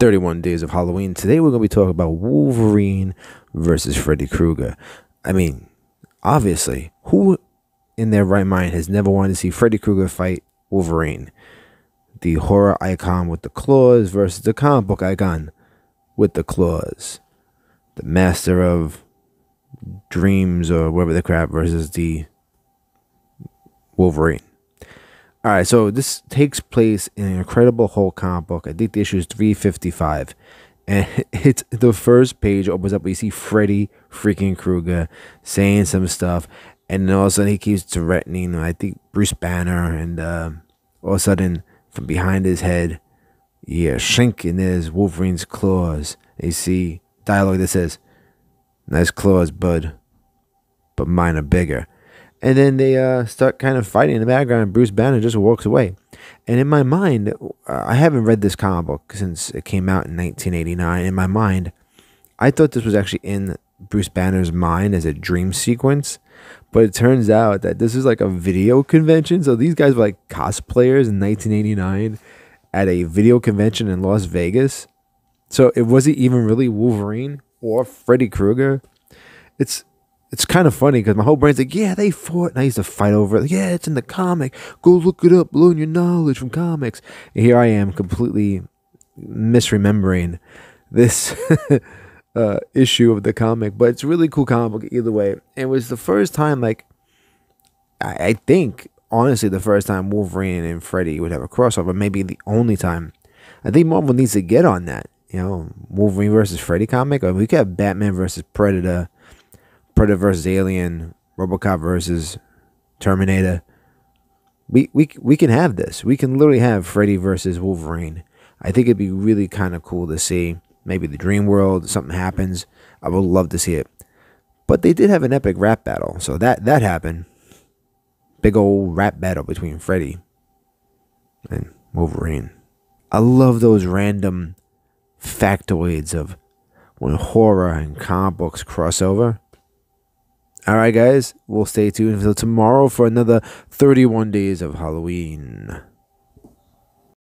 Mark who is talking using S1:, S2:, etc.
S1: 31 Days of Halloween. Today we're going to be talking about Wolverine versus Freddy Krueger. I mean, obviously, who in their right mind has never wanted to see Freddy Krueger fight Wolverine? The horror icon with the claws versus the comic book icon with the claws. The master of dreams or whatever the crap versus the Wolverine. All right, so this takes place in an Incredible Hulk comic book. I think the issue is 355. And it's the first page opens up. We see Freddy freaking Krueger saying some stuff. And then all of a sudden he keeps threatening, I think, Bruce Banner. And uh, all of a sudden, from behind his head, yeah, shrink in his Wolverine's claws. You see dialogue that says, Nice claws, bud, but mine are bigger. And then they uh, start kind of fighting in the background, Bruce Banner just walks away. And in my mind, I haven't read this comic book since it came out in 1989. In my mind, I thought this was actually in Bruce Banner's mind as a dream sequence. But it turns out that this is like a video convention. So these guys were like cosplayers in 1989 at a video convention in Las Vegas. So it wasn't even really Wolverine or Freddy Krueger. It's it's kind of funny because my whole brain's like, yeah, they fought, and I used to fight over it. Like, yeah, it's in the comic. Go look it up, learn your knowledge from comics. And here I am, completely misremembering this uh, issue of the comic, but it's a really cool comic book either way. It was the first time, like, I, I think, honestly, the first time Wolverine and Freddy would have a crossover, maybe the only time. I think Marvel needs to get on that. You know, Wolverine versus Freddy comic, or we could have Batman versus Predator Predator versus Alien, RoboCop versus Terminator. We we we can have this. We can literally have Freddy versus Wolverine. I think it'd be really kind of cool to see. Maybe the Dream World, something happens. I would love to see it. But they did have an epic rap battle, so that that happened. Big old rap battle between Freddy and Wolverine. I love those random factoids of when horror and comic books cross over. All right, guys, we'll stay tuned until tomorrow for another 31 days of Halloween.